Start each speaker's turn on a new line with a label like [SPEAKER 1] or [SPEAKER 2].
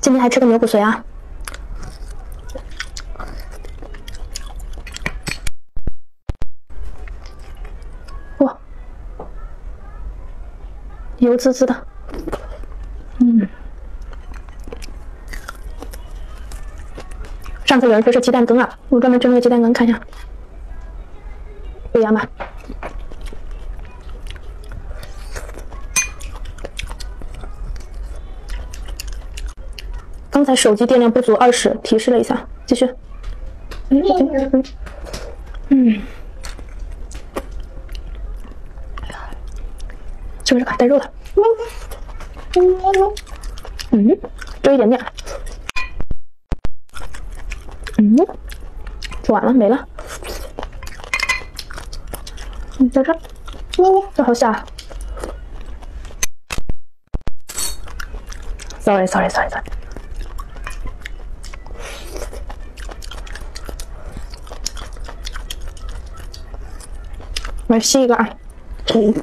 [SPEAKER 1] 今天还吃个牛骨髓啊！哇，油滋滋的，嗯。上次有人说是鸡蛋羹啊，我专门蒸了个鸡蛋羹看一下，不一样吧？刚才手机电量不足二十，提示了一下，继续。嗯嗯，是不是带肉的？嗯，多一点点。嗯，吃完了没了。嗯，在这儿，这好下。Sorry，Sorry，Sorry，Sorry。吸一个啊。嗯。